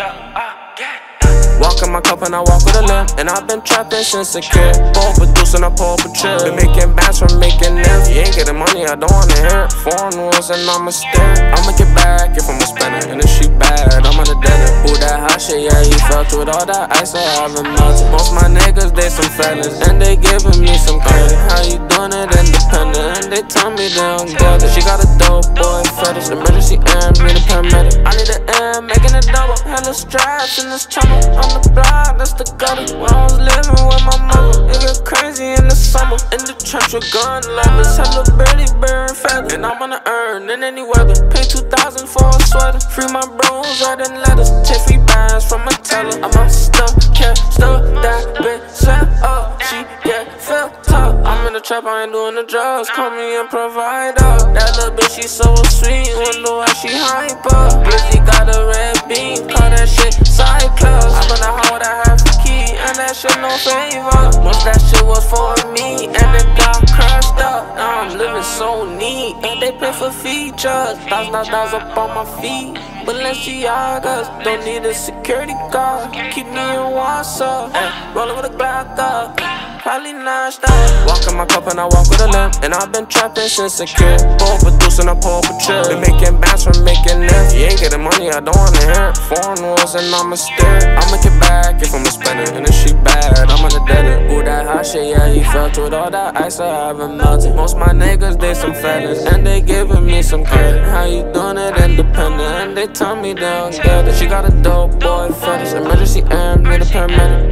Uh, cup and I walk with a limp. And I've been trapping since a kid. Ball producing, I pull up a trip. Been making bands from making them. You ain't getting money, I don't wanna hear it. Foreign rules and I'ma stare. I'ma get back if I'm a spender. And if she bad, I'm on a dinner. Who that hot shit, yeah, he fucked with all that ice I haven't melted. Most my niggas, they some fellas. And they giving me some credit. How you doing it independent? And they tell me they don't a double. Hella straps in this trouble. On the block, that's the gutter. When I was living with my mother, it get crazy in the summer. In the trench with gun levels. Hella barely bearing feather. And I'm gonna earn in any weather. Pay 2000 for a sweater. Free my bros, writing letters. Take bands from a teller. I'm a stuck, can't stop that bitch. Set up, she get felt. I'm in the trap, I ain't doing the drugs. Call me a provider. That little bitch, she so sweet. Wonder why she hype up. Blizzy got a red no favor. Most that shit was for me, and it got crushed up. Now I'm living so neat, and they pay for features. Thousand dollars up on my feet. Balenciagas, don't need a security guard. Keep me in and rolling with a Glock up. Probably nashed out. Wock in my cup and I walk with a limp. And I've been trapping since a kid. Pull producing, a trip. Been making bands from making them. You ain't getting money, I don't wanna hear it. Foreign rules and I'ma stare. I'ma get back if I'ma spend it And if she bad, I'm on the dead. it Ooh, that hot shit, yeah, he felt with all that ice I haven't melted. Most my niggas, they some fellas. And they giving me some credit. How you doing it independent? And they tell me they don't get it. She got a dope boy fetish. Emergency air, need a paramedic.